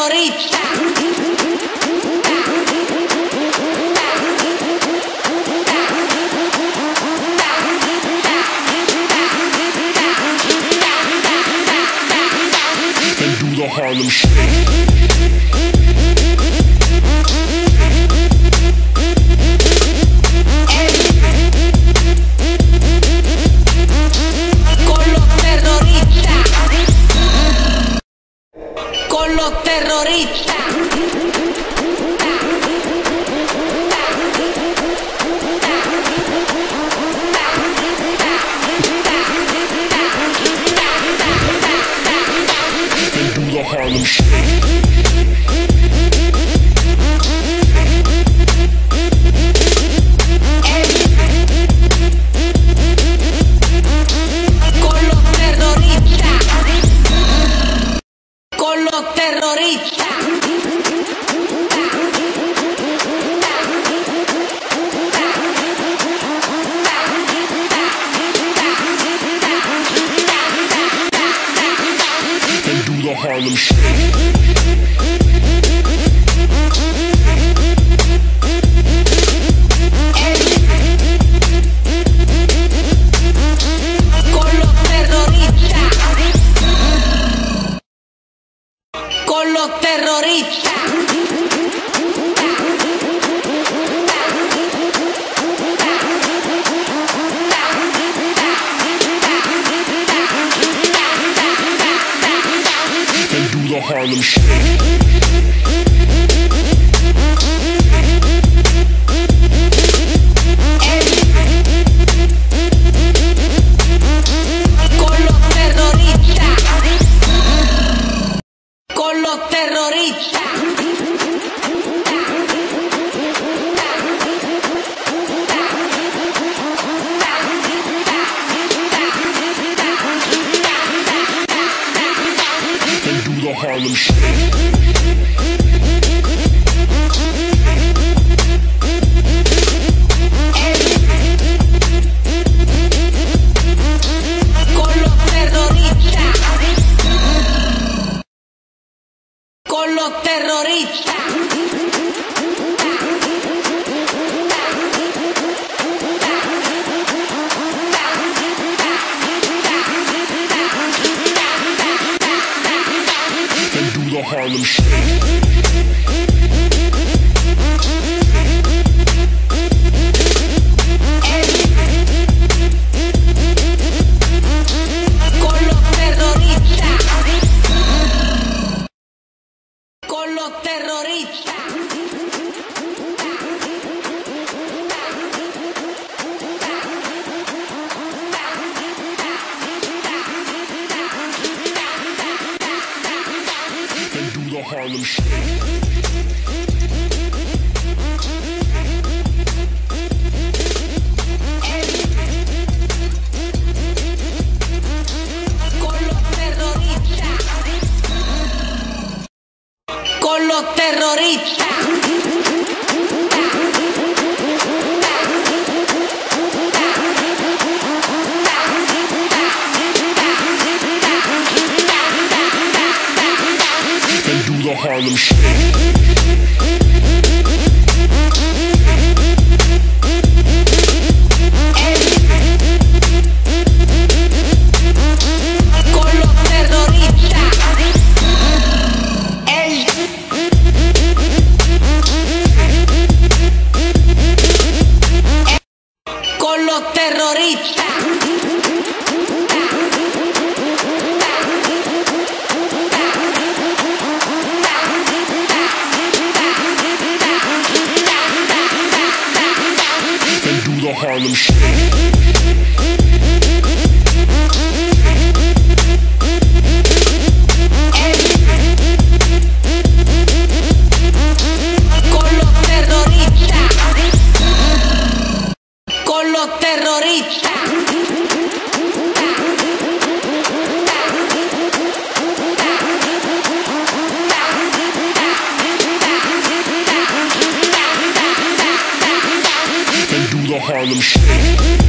signorita señorita. the Harlem Shake. all them. Con los terroristas. Con los terroristas. Harlem Shake. Harlem Shake. Harlem Shake. terrorista. Harlem Shake.